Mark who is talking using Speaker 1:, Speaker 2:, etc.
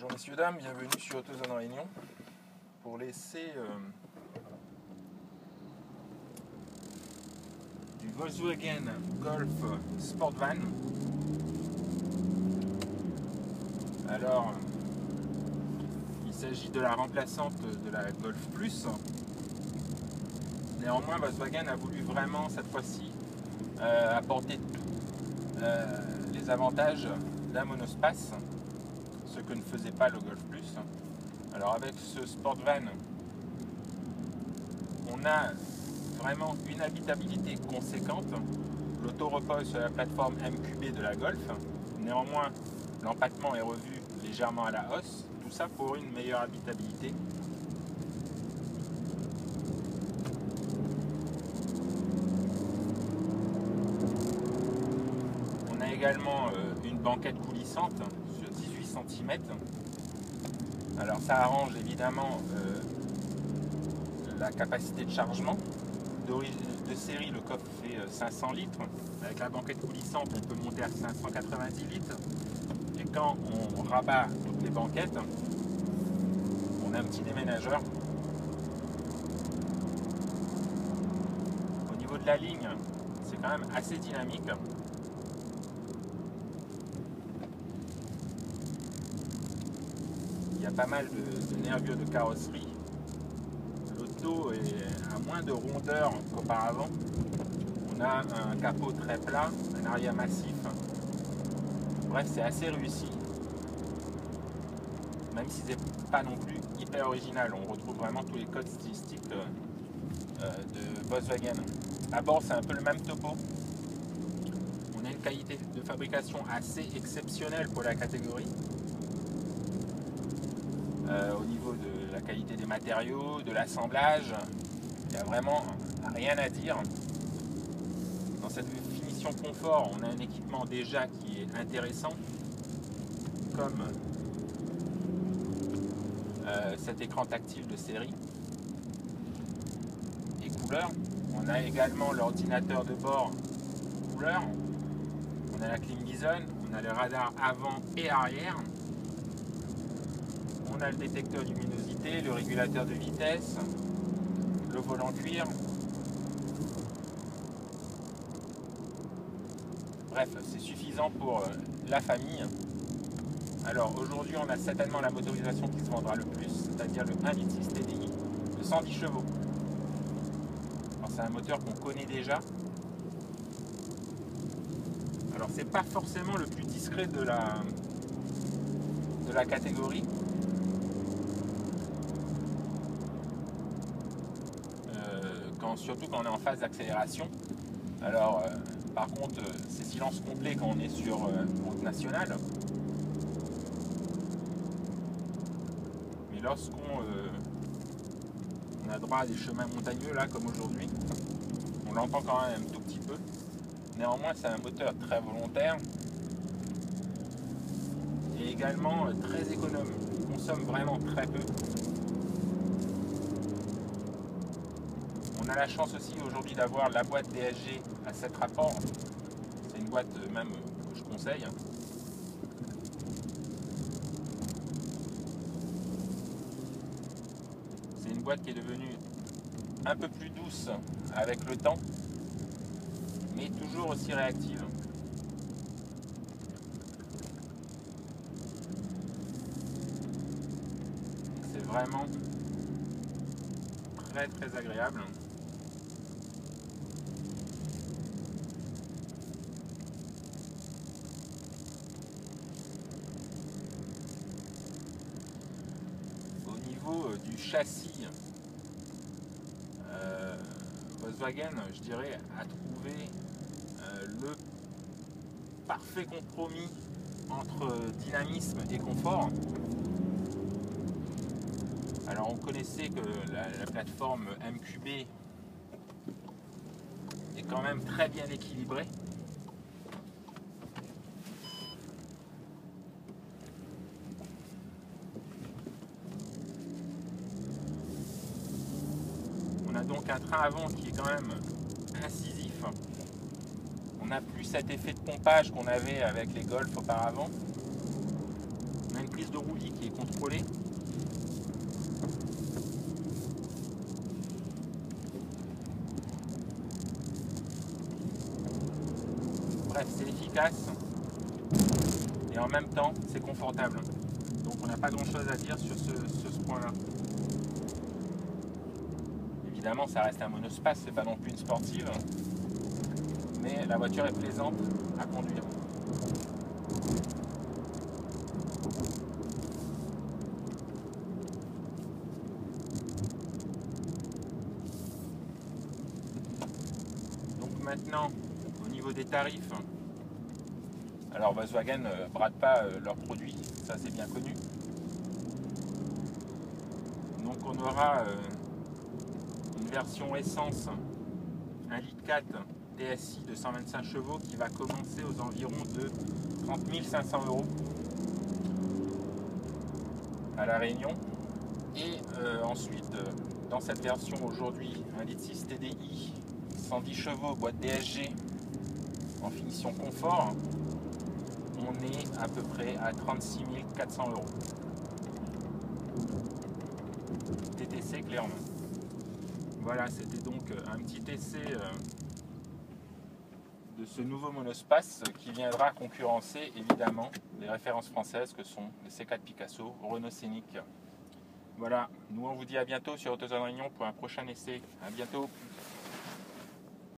Speaker 1: Bonjour messieurs, dames, bienvenue sur AutoZone Réunion pour laisser euh, du Volkswagen Golf Sport Van. Alors, il s'agit de la remplaçante de la Golf Plus. Néanmoins, Volkswagen a voulu vraiment cette fois-ci euh, apporter tous euh, les avantages d'un monospace ce que ne faisait pas le Golf Plus. Alors avec ce Sport Van, on a vraiment une habitabilité conséquente. L'auto repose sur la plateforme MQB de la Golf. Néanmoins, l'empattement est revu légèrement à la hausse. Tout ça pour une meilleure habitabilité. On a également euh, une banquette coulissante Alors ça arrange évidemment euh, la capacité de chargement. De série, le coffre fait 500 euh, litres. Avec la banquette coulissante, on peut monter à 590 litres. Et quand on rabat toutes les banquettes, on a un petit déménageur. Au niveau de la ligne, c'est quand même assez dynamique. il y pas mal de, nervures de carrosserie. L'auto est à moins de rondeur qu'auparavant. On a un capot très plat, un arrière massif. Bref, c'est assez réussi. Même si c'est pas non plus hyper original. On retrouve vraiment tous les codes stylistiques euh, de Volkswagen. À bord, c'est un peu le même topo. On a une qualité de fabrication assez exceptionnelle pour la catégorie. Euh, au niveau de la qualité des matériaux, de l'assemblage. Il n'y a vraiment rien à dire. Dans cette finition confort, on a un équipement déjà qui est intéressant, comme euh, cet écran tactile de série et couleur. On a également l'ordinateur de bord couleur. On a la clim on a le radar avant et arrière le détecteur luminosité, le régulateur de vitesse, le volant cuir. Bref, c'est suffisant pour euh, la famille. Alors aujourd'hui, on a certainement la motorisation qui se vendra le plus, c'est-à-dire le 1.6 TDI de 110 chevaux. c'est un moteur qu'on connaît déjà. Alors c'est pas forcément le plus discret de la, de la catégorie. Surtout quand on est en phase d'accélération. Alors, euh, par contre, euh, c'est silence complet quand on est sur euh, route nationale. Mais lorsqu'on on a droit à des chemins montagneux, là, comme aujourd'hui, on l'entend quand même un tout petit peu. Néanmoins, c'est un moteur très volontaire et également très économe. Il consomme vraiment très peu. A la chance aussi aujourd'hui d'avoir la boîte DSG à 7 rapports. C'est une boîte euh, même que je conseille. C'est une boîte qui est devenue un peu plus douce avec le temps, mais toujours aussi réactive. C'est vraiment très très agréable. Euh, du châssis, euh, Volkswagen, je dirais, a trouvé euh, le parfait compromis entre dynamisme et confort. Alors on connaissait que la, plateforme MQB est quand même très bien équilibrée. Donc un train avant qui est quand même incisif. On n'a plus cet effet de pompage qu'on avait avec les Golf auparavant. On a une prise de roulis qui est contrôler. Bref, c'est efficace et en même temps c'est confortable. Donc on n'a pas grand chose à dire sur ce point-là. Évidemment ça reste un monospace, c'est pas non plus une sportive, mais la voiture est plaisante à conduire. Donc maintenant, au niveau des tarifs, alors Volkswagen ne euh, brade pas euh, leurs produits, ça c'est bien connu. Donc on aura euh, version essence 1 litre 4 DSI de 125 chevaux qui va commencer aux environs de 30 500 euros à La Réunion. Et ensuite, dans cette version aujourd'hui, 1 litre 6 TDI, 110 chevaux, boîte DSG en finition confort, on est à peu près à 36 400 euros. TTC clairement. Voilà, c'était donc un petit essai euh, de ce nouveau monospace qui viendra concurrencer évidemment les références françaises que sont les C4 Picasso, Renault Scénic. Voilà, nous on vous dit à bientôt sur AutoZone Réunion pour un prochain essai. À bientôt.